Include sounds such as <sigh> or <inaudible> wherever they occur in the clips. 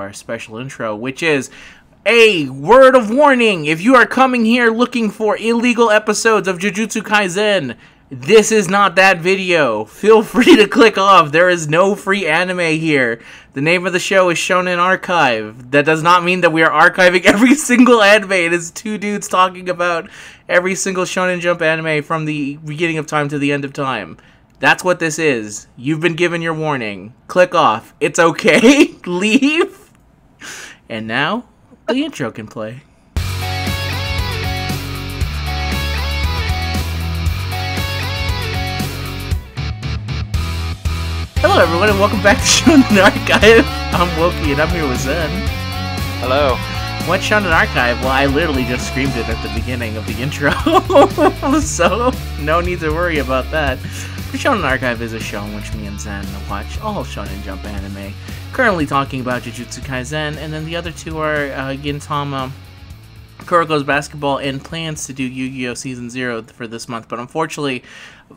our special intro, which is a word of warning. If you are coming here looking for illegal episodes of Jujutsu Kaisen, this is not that video. Feel <laughs> free to click off. There is no free anime here. The name of the show is Shonen Archive. That does not mean that we are archiving <laughs> every single anime. It is two dudes talking about every single Shonen Jump anime from the beginning of time to the end of time. That's what this is. You've been given your warning. Click off. It's okay. <laughs> Leave. And now, the intro can play. Hello, everyone, and welcome back to <laughs> Shonen Archive. I'm Wokey, and I'm here with Zen. Hello. What Shonen Archive? Well, I literally just screamed it at the beginning of the intro, <laughs> so no need to worry about that. The Shonen Archive is a show in which me and Zen watch all Shonen Jump anime. Currently talking about Jujutsu Kaisen, and then the other two are uh, Gintama, Kuroko's basketball, and plans to do Yu-Gi-Oh! Season 0 for this month. But unfortunately,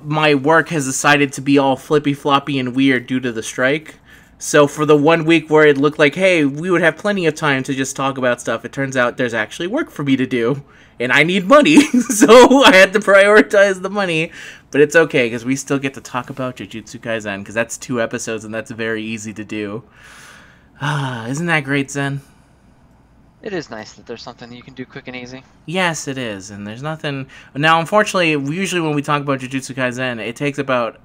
my work has decided to be all flippy floppy and weird due to the strike. So for the one week where it looked like, hey, we would have plenty of time to just talk about stuff, it turns out there's actually work for me to do, and I need money, <laughs> so I had to prioritize the money. But it's okay because we still get to talk about Jujutsu Kaisen because that's two episodes and that's very easy to do. Ah, isn't that great, Zen? It is nice that there's something that you can do quick and easy. Yes, it is, and there's nothing. Now, unfortunately, usually when we talk about Jujutsu Kaisen, it takes about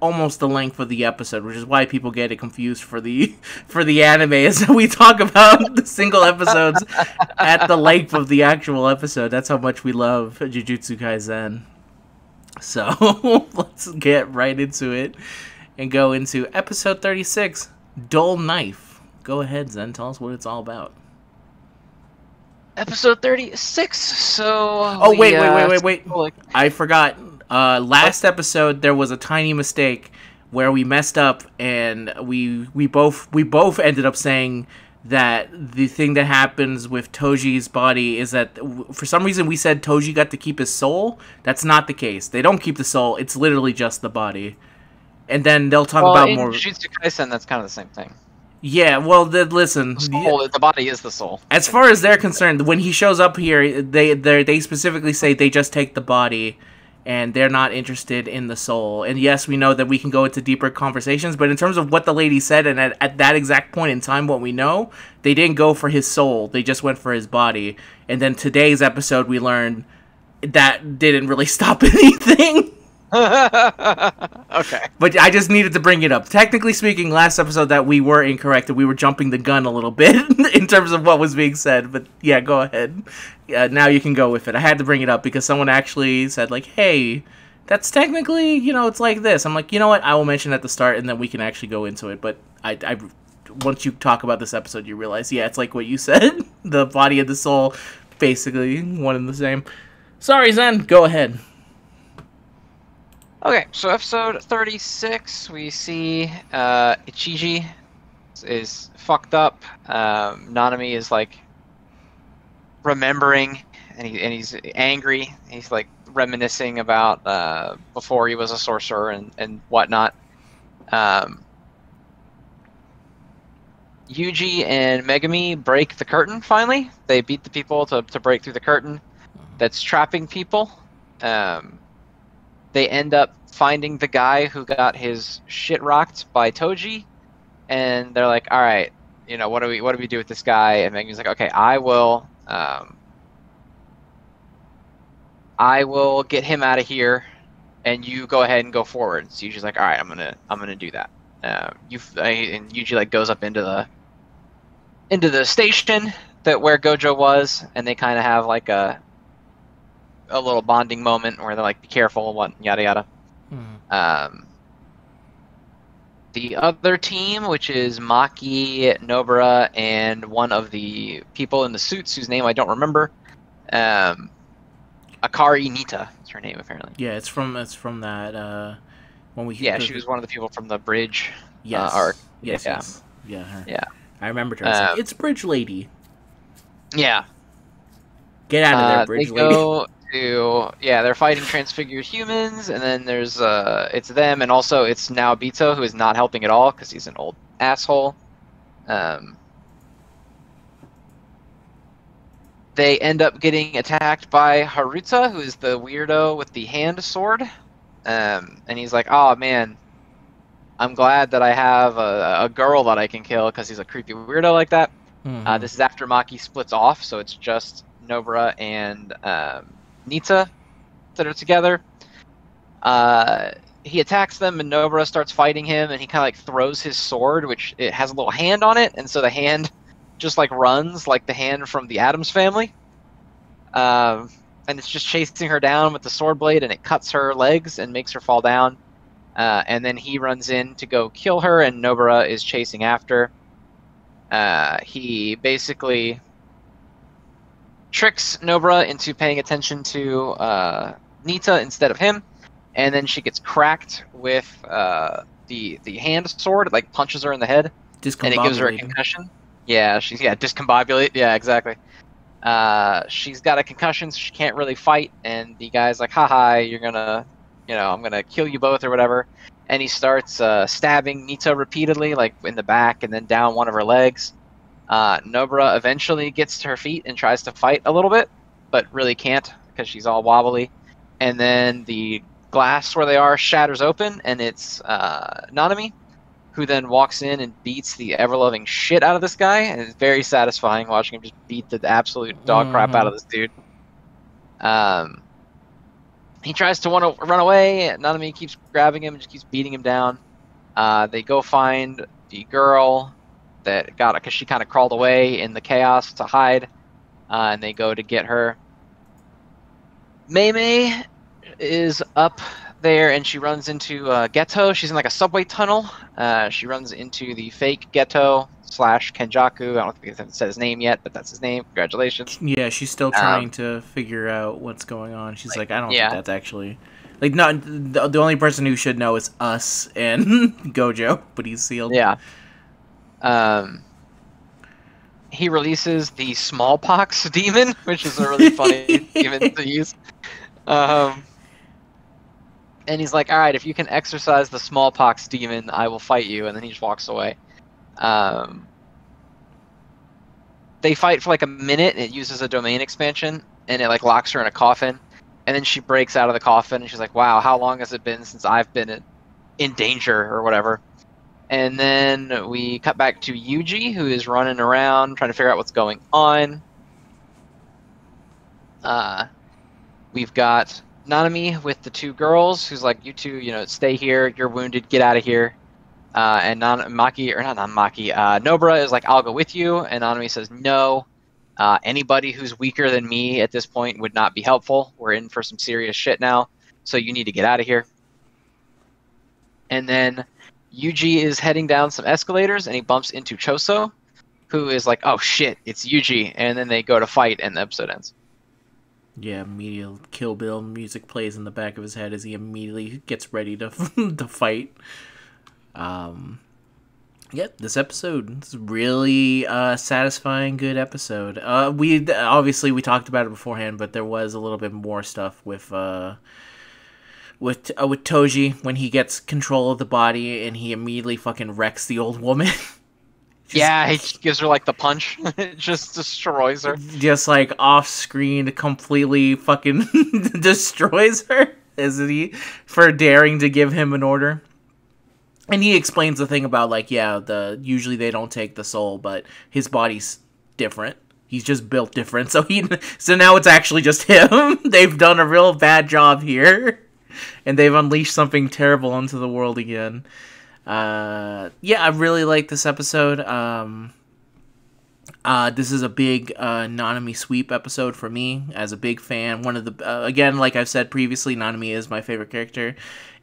almost the length of the episode, which is why people get it confused for the <laughs> for the anime. Is that we talk about the single episodes at the length of the actual episode. That's how much we love Jujutsu Kaisen. So <laughs> let's get right into it and go into episode 36, Dull Knife. Go ahead, Zen. Tell us what it's all about. Episode 36. So. Oh we, wait, wait, uh, wait, wait, wait! I forgot. Uh, last episode there was a tiny mistake where we messed up, and we we both we both ended up saying that the thing that happens with Toji's body is that for some reason we said Toji got to keep his soul. That's not the case. They don't keep the soul. It's literally just the body. And then they'll talk well, about in more. Jujutsu Kaisen, that's kind of the same thing. Yeah, well, the, listen. The, soul, the body is the soul. As far as they're concerned, when he shows up here, they they they specifically say they just take the body, and they're not interested in the soul. And yes, we know that we can go into deeper conversations, but in terms of what the lady said, and at, at that exact point in time, what we know, they didn't go for his soul; they just went for his body. And then today's episode, we learned that didn't really <laughs> stop anything. <laughs> okay. But I just needed to bring it up. Technically speaking, last episode that we were incorrect and we were jumping the gun a little bit <laughs> in terms of what was being said. But yeah, go ahead. Yeah, now you can go with it. I had to bring it up because someone actually said like, "Hey, that's technically you know it's like this." I'm like, you know what? I will mention at the start and then we can actually go into it. But I, I once you talk about this episode, you realize yeah, it's like what you <laughs> said. the body and the soul, basically one and the same. Sorry, Zen. Go ahead. Okay, so episode 36, we see uh, Ijichi is, fucked up. Um, Nanami is like remembering, and, he, and he's angry. He's like reminiscing about uh, before he was a sorcerer and, and whatnot. Um, Yuji and Megumi break the curtain finally. They beat the people to, to break through the curtain that's trapping people. Um, they end up finding the guy who got his shit rocked by Toji, and they're like, "All right, you know, what do we what do we do with this guy?" And Megumi's like, "Okay, I will, um, I will get him out of here, and you go ahead and go forward." So Yuji's like, "All right, I'm gonna I'm gonna do that." Um, you and Yuji like goes up into the into the station that where Gojo was, and they kind of have like a a little bonding moment where they're like, "Be careful," what yada yada. Um, the other team, which is Maki, Nobara, and one of the people in the suits whose name I don't remember, um, Akari Nitta is her name apparently. Yeah, it's from it's from that uh when we Yeah, she was one of the people from the bridge. yes arc. yes Yeah. yes yeah her. Yeah. I remember her. I was like, Um, it's Bridge Lady. Yeah, Get out of Uh, there, Bridge they Lady. go <laughs> to yeah, they're fighting transfigured humans, and then there's uh, it's them, and also it's now Bito who is not helping at all because he's an old asshole. Um, they end up getting attacked by Haruta, who is the weirdo with the hand sword. Um, and he's like, "Oh man, I'm glad that I have a, a girl that I can kill because he's a creepy weirdo like that." Mhm. Uh, this is after Maki splits off, so it's just Nobara and um, Nitta that are together. Uh, he attacks them, and Nobara starts fighting him, and he kind of like throws his sword, which it has a little hand on it, and so the hand <laughs> just like runs like the hand from the Addams family. Um, and it's just chasing her down with the sword blade, and it cuts her legs and makes her fall down. Uh, and then he runs in to go kill her, and Nobara is chasing after. Uh, he basically tricks Nobara into paying attention to uh, Nitta instead of him, and then she gets cracked with uh, the the hand sword. It like punches her in the head, and it gives her a concussion. Yeah, she's yeah discombobulate. Yeah, exactly. Uh, she's got a concussion, so she can't really fight. And the guy's like, "Ha ha, you're gonna, you know, I'm gonna kill you both or whatever." And he starts uh, stabbing Nitta repeatedly, like in the back and then down one of her legs. Uh, Nobara eventually gets to her feet and tries to fight a little bit, but really can't because she's all wobbly. And then the glass where they are shatters open, and it's uh, Nanami, who then walks in and beats the ever loving shit out of this guy. And it's very satisfying watching him just beat the absolute dog crap out of this dude. Um, he tries to wanna run away. Nanami keeps grabbing him and just keeps beating him down. Uh, they go find the girl that got it because she kind of crawled away in the chaos to hide, uh, and they go to get her. Mei is up there and she runs into uh, Geto. She's in like a subway tunnel. Uh, she runs into the fake Geto slash Kenjaku. I don't think they've said his name yet, but that's his name. Congratulations. Yeah, she's still trying to figure out what's going on. She's like, I don't yeah. think that's actually like not the, the only person who should know is us and <laughs> Gojo, but he's sealed. Yeah. Um, he releases the smallpox <laughs> demon, which is a really funny <laughs> demon to use. Um, and he's like, "All right, if you can exorcise the smallpox demon, I will fight you." And then he just walks away. Um, they fight for like a minute. And it uses a domain expansion, and it like locks her in a coffin. And then she breaks out of the coffin, and she's like, "Wow, how long has it been since I've been in, in danger or whatever?" And then we cut back to Yuji, who is running around trying to figure out what's going on. Uh, we've got Nanami with the two girls, who's like, "You two, you know, stay here. You're wounded. Get out of here." Uh, and Nan- Maki, or not Nan uh, Nobara is like, "I'll go with you," and Nanami says, "No. Uh, anybody who's weaker than me at this point would not be helpful. We're in for some serious shit now, so you need to get out of here." And then Yuji is heading down some escalators and he bumps into Choso, who is like, "Oh shit, it's Yuji!" And then they go to fight, and the episode ends. Yeah, immediate Kill Bill music plays in the back of his head as he immediately gets ready to <laughs> to fight. Um, yeah, this episode is really uh, satisfying, good episode. Uh, we obviously we talked about it beforehand, but there was a little bit more stuff with uh, with uh, with Toji when he gets control of the body and he immediately fucking wrecks the old woman. <laughs> Just- yeah, he gives her like the punch, <laughs> it just destroys her. just like off screen completely fucking <laughs> destroys her as he for daring to give him an order. And he explains the thing about like yeah the usually they don't take the soul but his body's different. He's just built different so he so now it's actually just him. They've done a real bad job here and they've unleashed something terrible onto the world again. Uh yeah i really like this episode. Um uh, this is a big uh, Nanami sweep episode for me as a big fan. One of the uh, again, like I've said previously, Nanami is my favorite character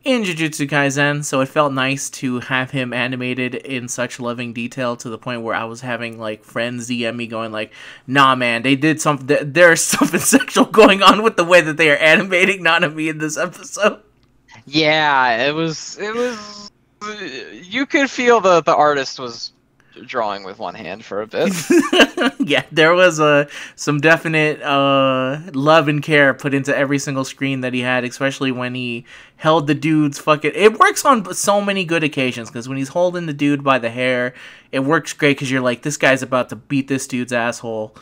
in Jujutsu Kaisen, so it felt nice to have him animated in such loving detail to the point where I was having like friends DM me going like, "Nah, man, they did something. th- There's <laughs> something sexual going on with the way that they are animating Nanami in this episode." Yeah, it was. It was. You could feel the the artist was drawing with one hand for a bit. <laughs> yeah, there was uh, some definite uh, love and care put into every single screen that he had, especially when he held the dude's fucking. It works on so many good occasions because when he's holding the dude by the hair, it works great because you're like, this guy's about to beat this dude's asshole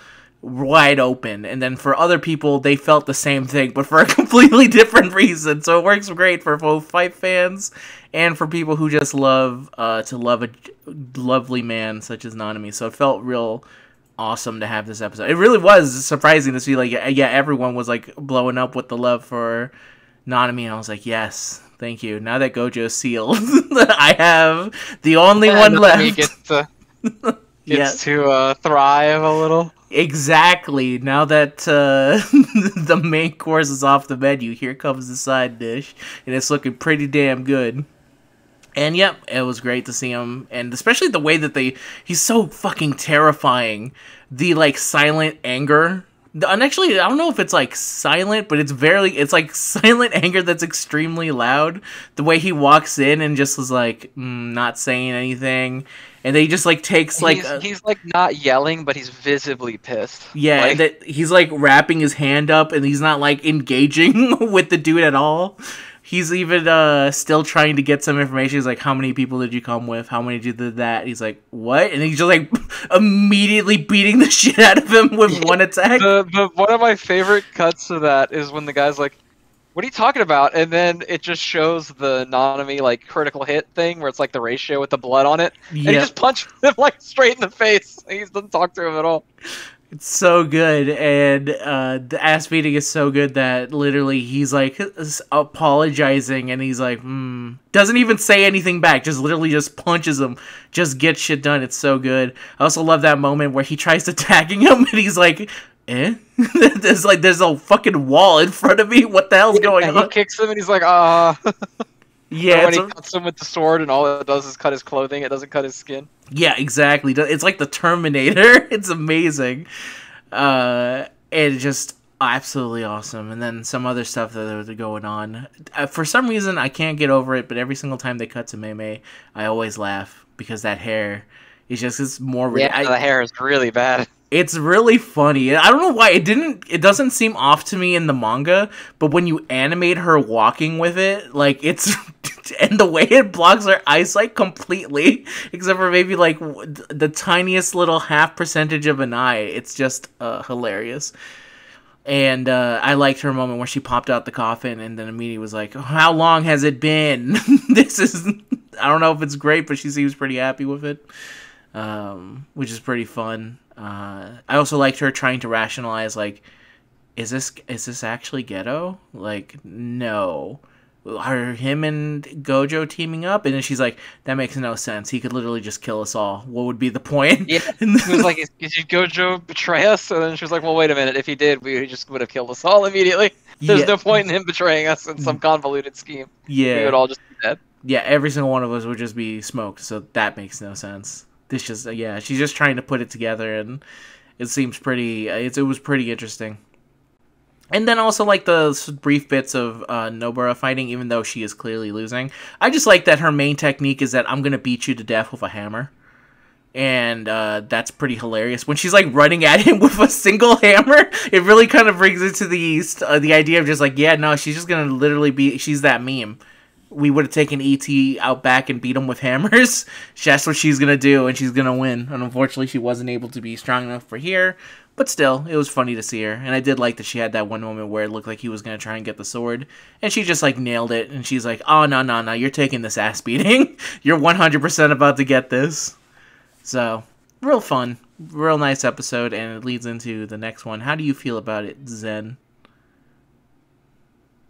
wide open and then for other people they felt the same thing but for a <laughs> completely different reason so it works great for both fight fans and for people who just love uh, to love a lovely man such as nanami so it felt real awesome to have this episode it really was surprising to see like yeah everyone was like blowing up with the love for nanami and i was like yes thank you now that gojo's sealed <laughs> i have the only one left gets to, <laughs> gets to uh, thrive a little. Exactly. Now that uh, <laughs> the main course is off the menu, here comes the side dish, and it's looking pretty damn good. And yep, it was great to see him, and especially the way that they—he's so fucking terrifying. The like silent anger. And actually, I don't know if it's like silent, but it's very, it's like <laughs> silent anger that's extremely loud. The way he walks in and just is like mm, not saying anything, and then he just like takes like he's, a- he's like not yelling, but he's visibly pissed. yeah, Like, that he's like wrapping his hand up and he's not like engaging <laughs> with the dude at all. He's even uh still trying to get some information. He's like, "How many people did you come with? How many did you did that?" He's like, "What?" And he's just like <laughs> immediately beating the <laughs> shit out of him with one attack. the, the one of my favorite cuts of that is when the guy's like, "What are you talking about?" And then it just shows the Nanami like critical hit thing where it's like the ratio with the blood on it, and he just punches <laughs> him like straight in the face. He doesn't talk to him at all. It's so good, and uh, the ass beating is so good that literally he's like apologizing, and he's like, hmm, doesn't even say anything back, just literally just punches him, just gets shit done. It's so good. I also love that moment where he tries attacking him, <laughs> and he's like, eh, <laughs> there's like there's a fucking wall in front of me. What the hell's going And he on? kicks him, and he's like, "Ah." <laughs> Yeah, when he a- cuts him with the sword, and all it does is cut his clothing. It doesn't cut his skin. Yeah, exactly. It's like the Terminator. <laughs> It's amazing. Uh, and just absolutely awesome. And then some other stuff that was going on. Uh, for some reason, I can't get over it, but every single time they cut to Mei Mei, I always laugh because that hair is just it's more. Yeah, I- the hair is really bad. <laughs> it's really funny. I don't know why it didn't. It doesn't seem off to me in the manga, but when you animate her walking with it, like it's <laughs> and the way it blocks her eyesight completely, except for maybe like the tiniest little half percentage of an eye. It's just uh, hilarious. And uh, I liked her moment where she popped out the coffin and then immediately was like, "How long has it been?" <laughs> this is. I don't know if it's great, but she seems pretty happy with it um, which is pretty fun. Uh, I also liked her trying to rationalize like, is this is this actually Geto? Like, no. Are him and Gojo teaming up? And then she's like, that makes no sense. He could literally just kill us all. What would be the point? Yeah, <laughs> And He was like, "Is, is Gojo betray us?" And then she was like, "Well, wait a minute. If he did, we just would have killed us all immediately. <laughs> There's yeah, no point in him betraying us in some convoluted scheme. Yeah, We would all just be dead." yeah. Every single one of us would just be smoked. So that makes no sense. This just yeah, she's just trying to put it together, and it seems pretty. It's, it was pretty interesting. And then also like the brief bits of uh, Nobara fighting, even though she is clearly losing. I just like that her main technique is that I'm gonna beat you to death with a hammer, and uh, that's pretty hilarious. When she's like running at <laughs> him with a single hammer, it really kind of brings it to the uh, the idea of just like yeah, no, she's just gonna literally be she's that meme. We would have taken ET out back and beat him with hammers. <laughs> That's what she's gonna do, and she's gonna win. And unfortunately, she wasn't able to be strong enough for here. But still, it was funny to see her, and I did like that she had that one moment where it looked like he was gonna try and get the sword, and she just like nailed it. And she's like, "Oh no, no, no! You're taking this ass beating. <laughs> You're 100% about to get this." So, real fun, real nice episode, and it leads into the next one. How do you feel about it, Zen?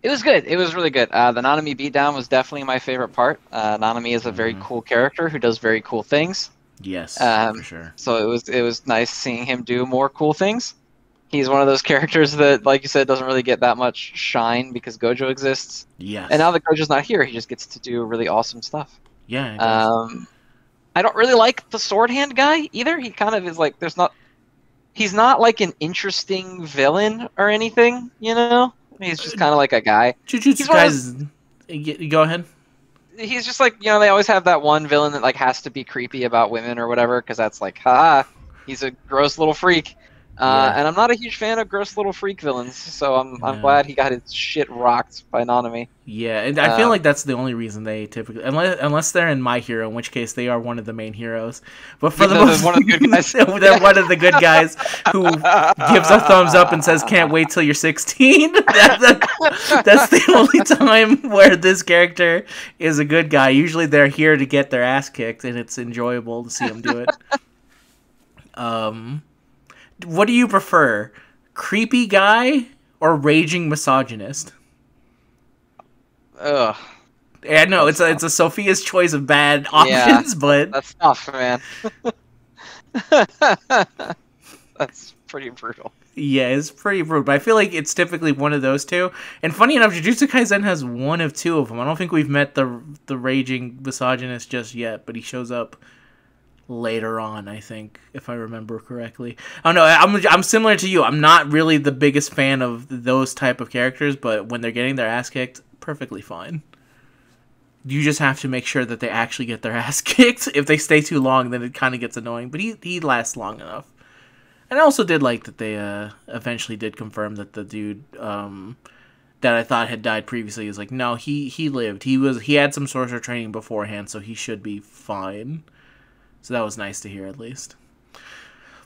It was good. It was really good. Uh, the Nanami beatdown was definitely my favorite part. Uh, Nanami is a very Mhm. cool character who does very cool things. Yes, Um, for sure. So it was it was nice seeing him do more cool things. He's one of those characters that, like you said, doesn't really get that much shine because Gojo exists. Yes. And now that Gojo's not here, he just gets to do really awesome stuff. yeah. Um, I don't really like the sword hand guy either. He kind of is like there's not. He's not like an interesting villain or anything, you know. He's just uh, kind of like a guy. Jujutsu he's one of guys. Uh, y- Go ahead. He's just like you know they always have that one villain that like has to be creepy about women or whatever because that's like ha, he's a gross little freak. Uh, Yeah. And I'm not a huge fan of gross little freak villains, so I'm I'm glad he got his shit rocked by Nanami. Yeah, and I feel Uh, like that's the only reason they typically, unless unless they're in My Hero, in which case they are one of the main heroes. But for <laughs> the most, one of the good guys. <laughs> they're <laughs> one of the good guys who gives a thumbs up and says, "Can't wait till you're 16." That- that- that's the only time where this character is a good guy. Usually they're here to get their ass kicked, and it's enjoyable to see them do it. um, what do you prefer, creepy guy or raging misogynist? Ugh, Yeah, no, it's a it's a Sophia's choice of bad options, <laughs> but that's tough, man. <laughs> that's pretty brutal. yeah, it's pretty brutal. But I feel like it's typically one of those two. And funny enough, Jujutsu Kaisen has one of two of them. I don't think we've met the the raging misogynist just yet, but he shows up later on. I think, if I remember correctly. Oh don't. I'm I'm similar to you. I'm not really the biggest fan of those type of characters, but when they're getting their ass kicked, perfectly fine. You just have to make sure that they actually get their <laughs> ass kicked. If they stay too long, then it kind of gets annoying. But he he lasts long enough. And I also did like that they uh, eventually did confirm that the dude um, that I thought had died previously is like, no, he he lived. He was he had some sorcerer training beforehand, so he should be fine. So that was nice to hear at least.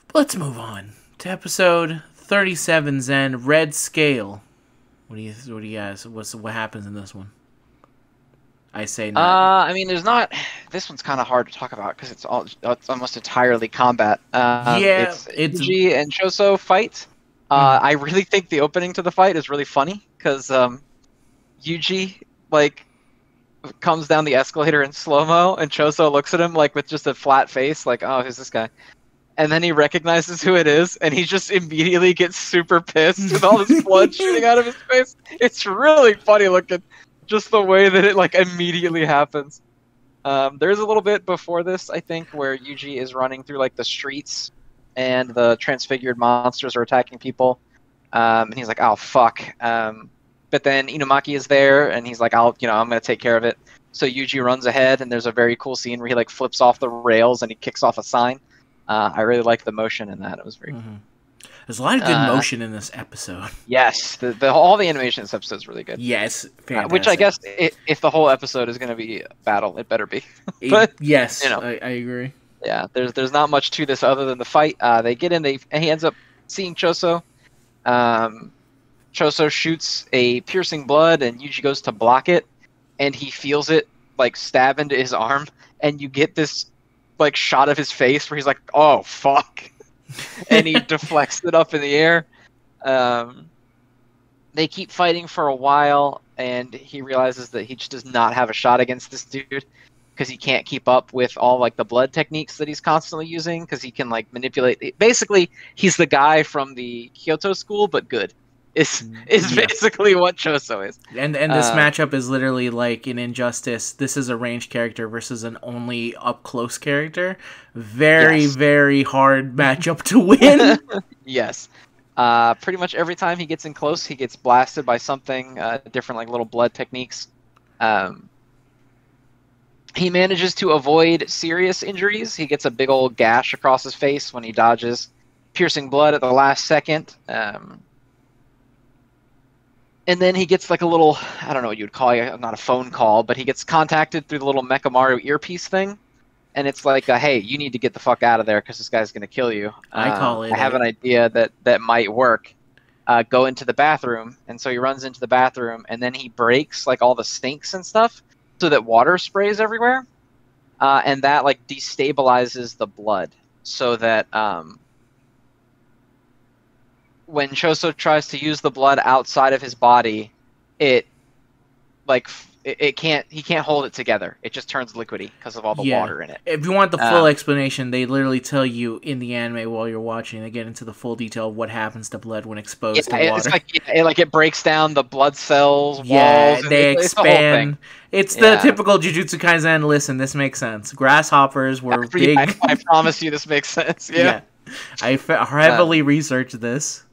But let's move on to episode thirty-seven. Zen Red Scale. What do you what do you guys? What's what happens in this one? I say Uh. I mean, there's not. This one's kind of hard to talk about because it's all it's almost entirely combat. Um, Yeah, it's, it's- Yuji and Choso fight. Uh, I really think the opening to the fight is really funny because um, Yuji like comes down the escalator in slow mo, and Choso looks at him like with just a flat face, like, "Oh, who's this guy?" And then he recognizes who it is, and he just immediately gets super pissed with all this blood <laughs> shooting out of his face. It's really funny looking, just the way that it like immediately happens. Um, there's a little bit before this, I think, where Yuji is running through like the streets, and the transfigured monsters are attacking people, um, and he's like, "Oh fuck!" Um, but then Inumaki is there, and he's like, "I'll, you know, I'm gonna take care of it." So Yuji runs ahead, and there's a very cool scene where he like flips off the rails and he kicks off a sign. Uh, I really like the motion in that. It was very Mhm. There's a lot of good Uh, motion in this episode. <laughs> yes. The, the all the animation in this episode is really good. Yes, Uh, which I guess i if the whole episode is gonna be a battle, it better be. <laughs> It- but, yes, you know. I, I agree. yeah, there's there's not much to this other than the fight. Uh, they get in, they he ends up seeing Choso. Um, Choso shoots a piercing blood, and Yuji goes to block it, and he feels it like stab into his arm, and you get this like shot of his face where he's like, "Oh fuck," <laughs> and he <laughs> deflects it up in the air. Um, they keep fighting for a while, and he realizes that he just does not have a shot against this dude because he can't keep up with all like the blood techniques that he's constantly using because he can like manipulate. Basically, he's the guy from the Kyoto school, but good. Is is Yeah. basically what Choso is. And and this Uh, matchup is literally like an injustice. This is a ranged character versus an only up close character. Very Yes. very hard <laughs> matchup to win. <laughs> Yes. Uh, pretty much every time he gets in close, he gets blasted by something, uh, different like little blood techniques. Um, he manages to avoid serious injuries. He gets a big old gash across his face when he dodges, piercing blood at the last second. Um, and then he gets like a little, I don't know what you would call it, not a phone call, but he gets contacted through the little Mechamaru earpiece thing. And it's like, uh, hey, you need to get the fuck out of there because this guy's going to kill you. I Uh, call it I have an idea that that might work. Uh, go into the bathroom, and so he runs into the bathroom, and then he breaks like all the sinks and stuff, so that water sprays everywhere, uh, and that like destabilizes the blood, so that um, when Choso tries to use the blood outside of his body, it like it, it can't he can't hold it together. It just turns liquidy because of all the Yeah. water in it. if you want the full Uh, explanation, they literally tell you in the anime while you're watching. They get into the full detail of what happens to blood when exposed Yeah, to it's water. like it, like it breaks down the blood cells, yeah, walls. and they it's, it's the whole thing. expand. It's the Yeah. typical Jujutsu Kaisen. Listen, this makes sense. Grasshoppers were <laughs> Yeah, big. I, I promise you, this makes sense. <laughs> Yeah. yeah. I fe- heavily researched this.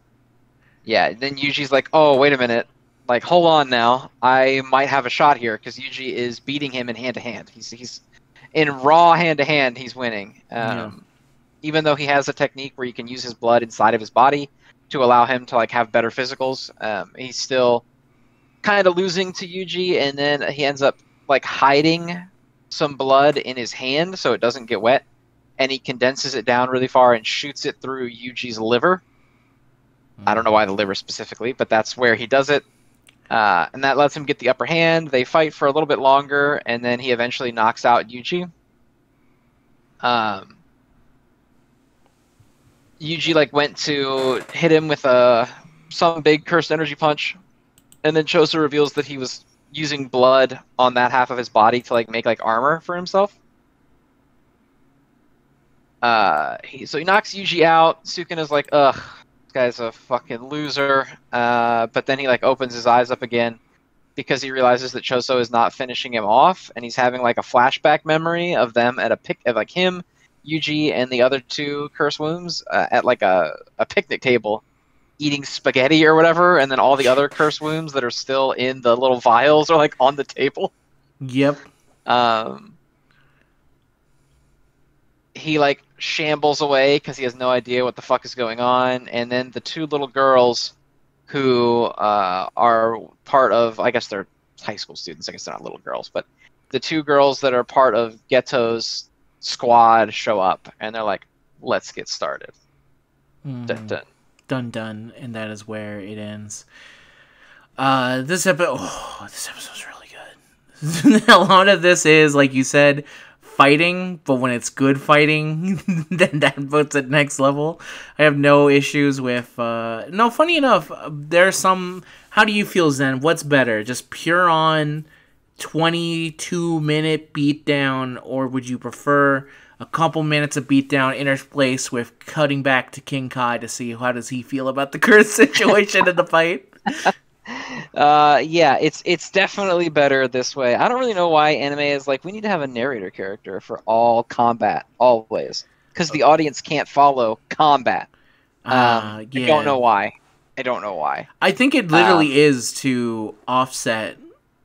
Yeah. Then Yuji's like, "Oh, wait a minute. Like, hold on now. I might have a shot here because Yuji is beating him in hand to hand. He's he's in raw hand to hand. He's winning. Um, even though he has a technique where you can use his blood inside of his body to allow him to like have better physicals. Um, he's still kind of losing to Yuji, and then he ends up like hiding some blood in his hand so it doesn't get wet, and he condenses it down really far and shoots it through Yuji's liver. I don't know why the liver specifically, but that's where he does it. Uh, and that lets him get the upper hand. They fight for a little bit longer, and then he eventually knocks out Yuji. Um, Yuji like went to hit him with a some big cursed energy punch, and then Choso reveals that he was using blood on that half of his body to like make like armor for himself. Uh, he, so he knocks Yuji out. Sukuna is like, ugh, guy's a fucking loser. Uh, but then he like opens his eyes up again because he realizes that Choso is not finishing him off, and he's having like a flashback memory of them at a pic of like him, Yuji, and the other two curse wombs uh, at like a, a picnic table, eating spaghetti or whatever, and then all the other curse wombs that are still in the little vials are like on the table. Yep. Um, he like shambles away because he has no idea what the fuck is going on, and then the two little girls who uh, are part of, I guess they're high school students. I guess they're not little girls, but the two girls that are part of Geto's squad show up, and they're like, "Let's get started." Mm. Dun, dun. done done and that is where it ends uh this episode oh, this episode's really good <laughs> a lot of this is like you said fighting but when it's good fighting <laughs> then that puts it next level. I have no issues with uh no funny enough there's some how do you feel zen? What's better? Just pure on 22 minute beatdown or would you prefer a couple minutes of beatdown interspaced with cutting back to King Kai to see how does he feel about the current <laughs> situation in the fight. <laughs> Uh, yeah, it's it's definitely better this way. I don't really know why anime is like we need to have a narrator character for all combat always because the audience can't follow combat. Um, Uh, I don't know why. I don't know why. I think it literally is to offset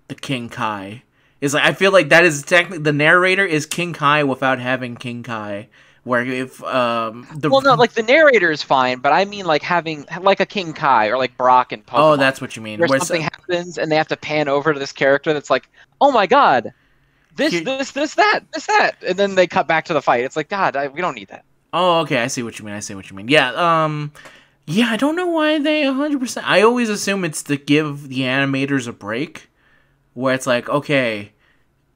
the King Kai. Is like I feel like that is technically the narrator is King Kai without having King Kai. Where if um the Well, no, like the narrator is fine, but I mean like having like a King Kai or like Brock and Pokemon. oh that's what you mean. where Where something so- happens and they have to pan over to this character that's like, oh my god, this, Here- this, this, that, this, that, and then they cut back to the fight. It's like, God, I, we don't need that. Oh, okay. I see what you mean. I see what you mean. Yeah. Um. Yeah. I don't know why they 100%. I always assume it's to give the animators a break, where it's like, okay,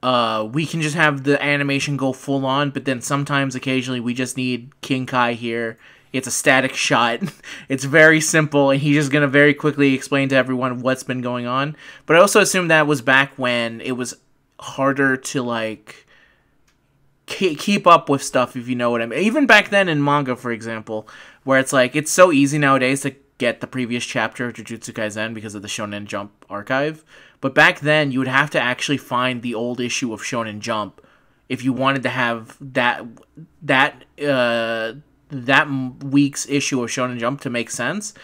uh, we can just have the animation go full on, but then sometimes, occasionally, we just need King Kai here. It's a static <laughs> shot. It's very simple, and he's just gonna very quickly explain to everyone what's been going on. But I also assume that was back when it was harder to like ke- keep up with stuff if you know what I mean. Even back then in manga, for example, where it's like it's so easy nowadays to get the previous chapter of Jujutsu Kaisen because of the Shonen Jump archive. But back then, you would have to actually find the old issue of Shonen Jump if you wanted to have that that uh, that week's issue of Shonen Jump to make sense.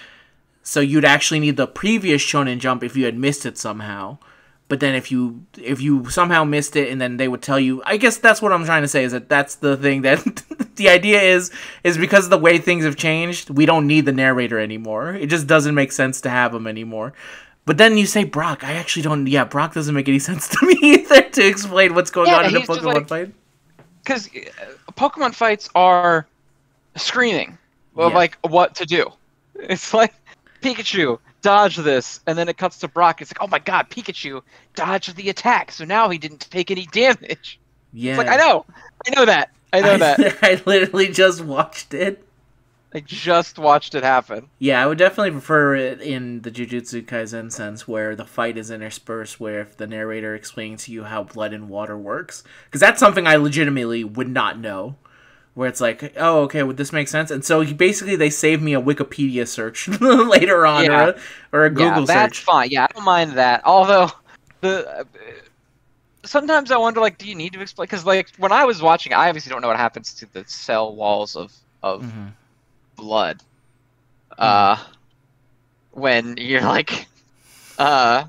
So you'd actually need the previous Shonen Jump if you had missed it somehow. But then if you if you somehow missed it and then they would tell you, I guess that's what I'm trying to say is that that's the thing that <laughs> the idea is is because of the way things have changed, we don't need the narrator anymore. It just doesn't make sense to have him anymore. But then you say Brock, I actually don't. Yeah, Brock doesn't make any <laughs> sense to me either to explain what's going Yeah, on in a Pokemon like- fight. Because uh, Pokemon fights are screaming of Yeah. like what to do. <laughs> It's like Pikachu, dodge this, and then it cuts to Brock. It's like, oh my God, Pikachu dodged the attack, so now he didn't take any damage. Yeah, It's like I know, I know that, I know <laughs> that. I literally just watched it. I just watched it happen. Yeah, I would definitely prefer it in the Jujutsu Kaisen sense, where the fight is interspersed, where if the narrator explains to you how blood and water works, because that's something I legitimately would not know. Where it's like, oh, okay, would this make sense? And so he, basically, they save me a Wikipedia search <laughs> later on, Yeah. or, a, or a Google yeah, that's search. fine. Yeah, I don't mind that. Although the uh, sometimes I wonder, like, do you need to explain? Because like when I was watching, I obviously don't know what happens to the cell walls of of Mhm. Blood. Uh, when you're like, uh,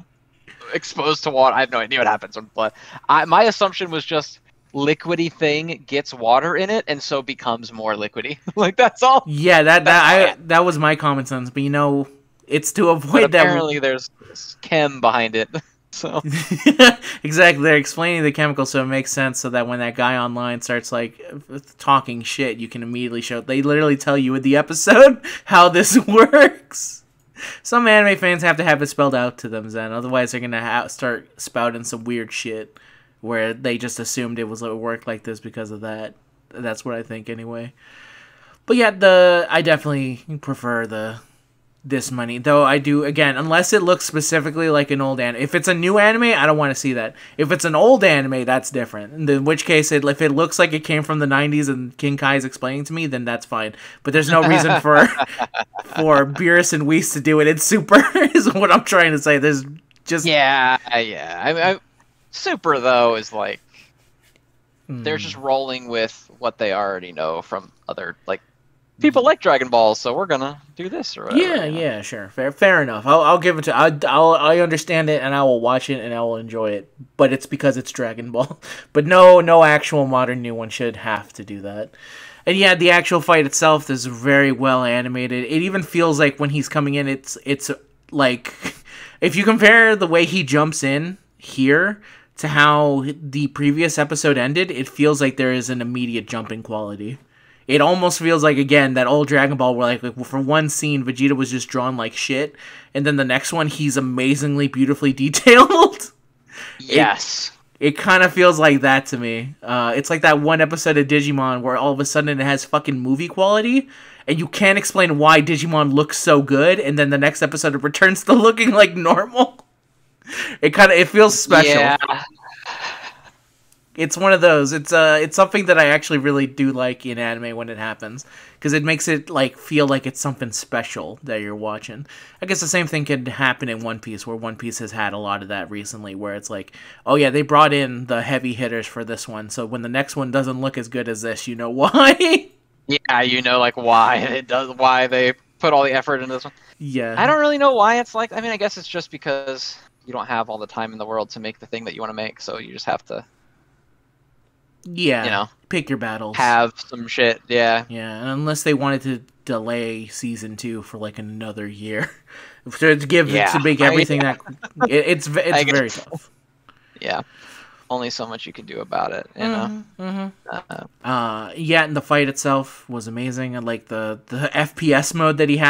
exposed to water. I have no idea what happens with blood. I my assumption was just liquidy thing gets water in it and so becomes more liquidy. <laughs> like that's all. Yeah, that that I that was my common sense, but you know, it's to But avoid that. apparently there's chem behind it. <laughs> So <laughs> exactly, they're explaining the chemical, so it makes sense. So that when that guy online starts like talking shit, you can immediately show. They literally tell you in the episode <laughs> how this <laughs> works. Some anime fans have to have it spelled out to them, Zen. Otherwise, they're gonna ha- start spouting some weird shit where they just assumed it was it worked like this because of that. That's what I think, anyway. But yeah, the I definitely prefer the this money. Though i do again unless it looks specifically like an old anime. If it's a new anime i don't want to see that. If it's an old anime that's different. In which case it, if it looks like it came from the 90s and king kai is explaining to me then that's fine. But there's no reason for <laughs> for beerus and Whis to do it. It's super <laughs> is what i'm trying to say. There's just yeah, yeah. I, I, super though is like they're Mm. just rolling with what they already know from other like people like Dragon Ball, so we're gonna do this or whatever. yeah yeah sure. Fair fair enough. I'll, I'll give it to I, I'll i understand it and i will watch it and i will enjoy it but it's because it's dragon ball. <laughs> But no no actual modern new one should have to do that. And yeah the actual fight itself is very well animated. It even feels like when he's coming in it's it's like <laughs> if you compare the way he jumps in here to how the previous episode ended it feels like there is an immediate jumping quality it almost feels like again that old Dragon Ball where like, like for one scene Vegeta was just drawn like shit, and then the next one he's amazingly beautifully <laughs> detailed. Yes. it kind of feels like that to me. Uh, it's like that one episode of Digimon where all of a sudden it has fucking movie quality, and you can't explain why Digimon looks so good, and then the next episode it returns to <laughs> looking like normal. It kind of it feels special. Yeah. It's one of those. It's uh it's something that I actually really do like in anime when it happens because it makes it like feel like it's something special that you're watching. I guess the same thing could happen in One Piece where One Piece has had a lot of that recently where it's like, "Oh yeah, they brought in the heavy hitters for this one. So when the next one doesn't look as good as this, you know <laughs> why?" Yeah, you know like why <laughs> it does why they put all the effort into this one. yeah. I don't really know why it's like I mean I guess it's just because you don't have all the time in the world to make the thing that you want to make, so you just have to, Yeah. you know, pick your battles. have some shit. Yeah. Yeah, and unless they wanted to delay season two for like another year <laughs> to give Yeah, to make I everything <laughs> that it, it's I it's very tough. Yeah. Only so much you can do about it, you know. hmm Uh, Uh, yeah, and the fight itself was amazing. and like the the FPS mode that he had.